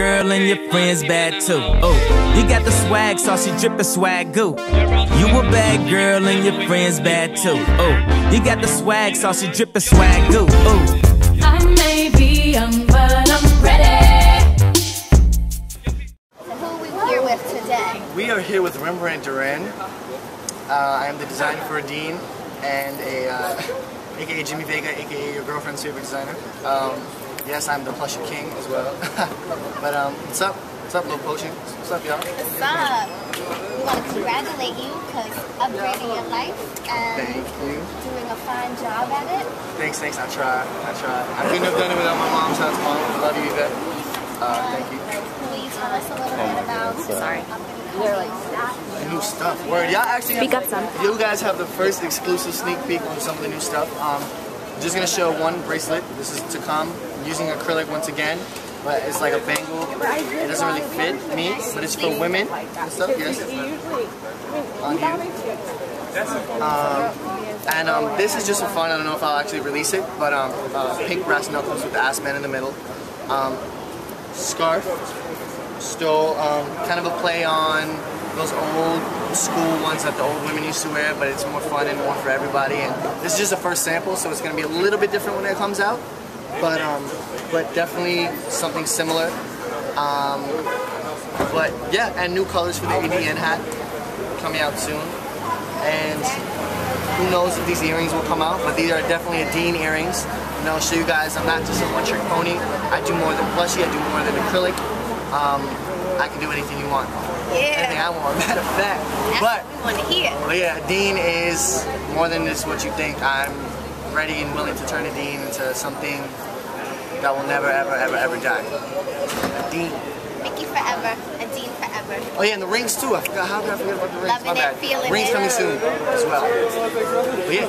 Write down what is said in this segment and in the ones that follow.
girl and your friends bad too. Oh, you got the swag, sauce, you drippin' swag goo. You a bad girl and your friends bad too. Oh, you got the swag, sauce, you drippin' swag goo. Oh. I may be young, but I'm ready. Who are we here with today? We are here with Rembrandt Duran. Uh, I am the designer for Dean and a, uh, aka Jimmy Vega, aka your girlfriend's favorite designer. Um, yes, I'm the plushie king as well. but um, what's up? What's up, Little Potion? What's up, y'all? What's up? We want to congratulate you because upgrading your life and Thank you. doing a fine job at it. Thanks, thanks. I try. I try. I couldn't have done it without my mom. Shout out to mom. Love you, Yvette. Uh, thank you. Will you tell us a little bit about Sorry. The new stuff. Word. Y'all actually Speak have, up, son. You guys have the first exclusive sneak peek on some of the new stuff. Um, just gonna show one bracelet. This is to come. Using acrylic once again, but it's like a bangle. It doesn't really fit me, but it's for women and stuff. Yes. On. Um, and um, this is just for fun. I don't know if I'll actually release it, but um, uh, pink brass knuckles with the ass man in the middle. Um, scarf still um, kind of a play on those old school ones that the old women used to wear, but it's more fun and more for everybody. And this is just a first sample, so it's going to be a little bit different when it comes out, but um, but definitely something similar. Um, but yeah, and new colors for the ADEEN hat coming out soon. And who knows if these earrings will come out, but these are definitely ADEEN earrings. And I'll show you guys I'm not just a one-trick pony. I do more than plushie, I do more than acrylic. Um, I can do anything you want. Yeah. Anything I want, matter of fact. But, we want to hear. but yeah, Dean is more than just what you think. I'm ready and willing to turn ADEEN into something that will never, ever, ever, ever die. ADEEN. Mickey forever, ADEEN forever. Oh yeah, and the rings too. I forgot. How did I forget about the rings? Loving My it, bad. feeling rings it. coming soon as well. But yeah.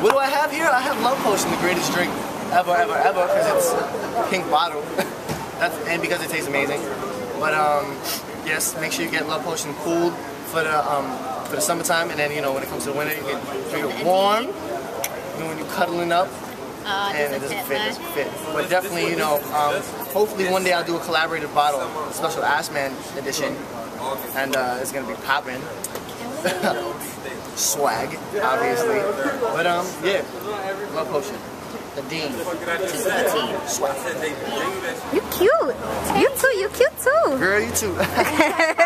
What do I have here? I have Love Potion, the greatest drink ever, ever, ever, because it's a pink bottle. That's, and because it tastes amazing. But um, yes, make sure you get Love Potion cooled for the um, for the summertime, and then you know when it comes to the winter, you can drink it warm. You know when you're cuddling up, Oh, and it doesn't fit, it doesn't fit. But definitely, you know, um, hopefully one day I'll do a collaborative bottle, a special Ass Man edition, and uh, it's gonna be popping. Swag, obviously. But um, yeah, love potion. The Dean. Swag. You cute. You too. You cute too. Girl, you too.